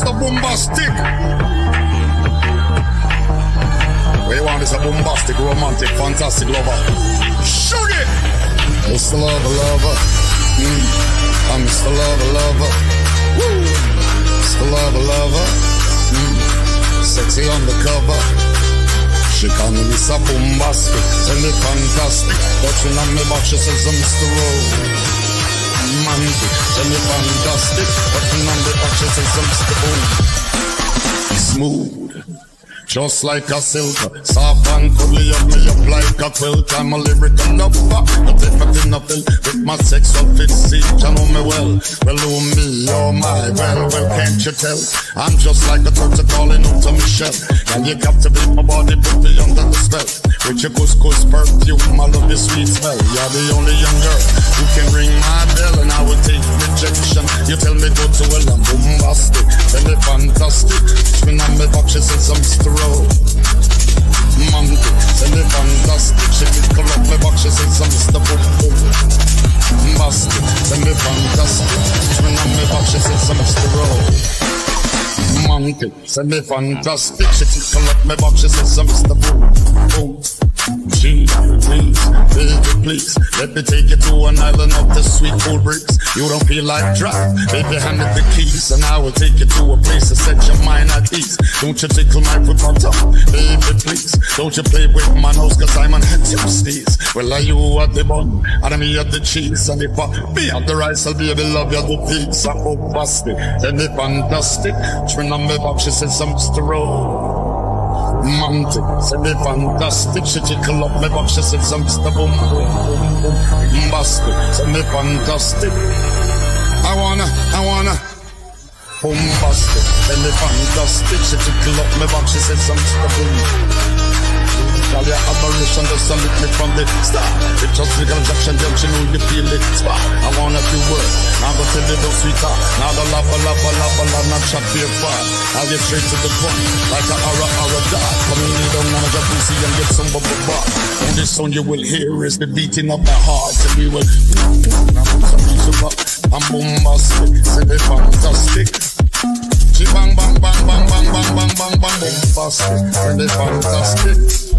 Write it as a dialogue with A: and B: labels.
A: boombastic. What you want is a boombastic, romantic, fantastic lover. Sugar! Mr. Lover, lover. Mm. I'm Mr. Lover, lover. Woo! Mr. Lover, lover. Mm. Sexy undercover. She call me Mr. Boombastic, tell me fantastic. Touching on me back, she says I'm Mr. Romantic, tell me fantastic. Touching on the back, she says I'm Mr. Boom. Smooth. Just like a silk, soft and cuddly up me up like a quilt. I'm a lyrical lover, not different nothing with my sexual physique. You know me well, well, oh me, oh my, well, well, can't you tell? I'm just like a turtle calling out to Michelle. And you captivate my body, put me under the spell. With your couscous perfume, I love your sweet smell. You're the only young girl who can ring my bell, and I will take rejection. You tell me go to tell me fantastic. When Strong road. Monkey, send me fantastic. She pick up my box, she says I'm Mr. Boom Boom. Basket, send me fantastic. When I'm my box, she says I'm Mr. Monkey, send me fantastic. She pick up my box, she says I'm Mr. Boom Boom. Gee, please, baby, please, let me take you to an island of the sweet cool bricks. You don't feel like drive, baby, hand me the keys, and I will take you to set your mind at ease. Don't you tickle my foot on baby, please. Don't you play with my nose, cause I'm on head tip sneeze. Well, are you at the bun, and me at the cheese, and if I be at the rice, I'll be able to love you the pizza. Oh, busted, and if fantastic, twin on me box, she says I'm. Roll mountain. Say me fantastic, she tickle up me back. She said some stuff, boom, boom, boom, boom, basket. Say me fantastic. I wanna, I wanna. Say me fantastic, she tickle up me back. She said stuff, boom. Call your aberration just a lick me from the start. It's just the transaction, don't you know you feel it? Spot. I want a few words. Now go tell you the sweetheart. Now the lava, lava, lava, lava, not chat be a. I'll get straight to the point. Like a aura, aura dart. Come in, down now, just pussy and get some bubble bar. And this song you will hear is the beating of my heart. And we will. I'm boombastic. Say they fantastic. She bang bang bang bang bang bang bang bang bang boombastic. And they fantastic.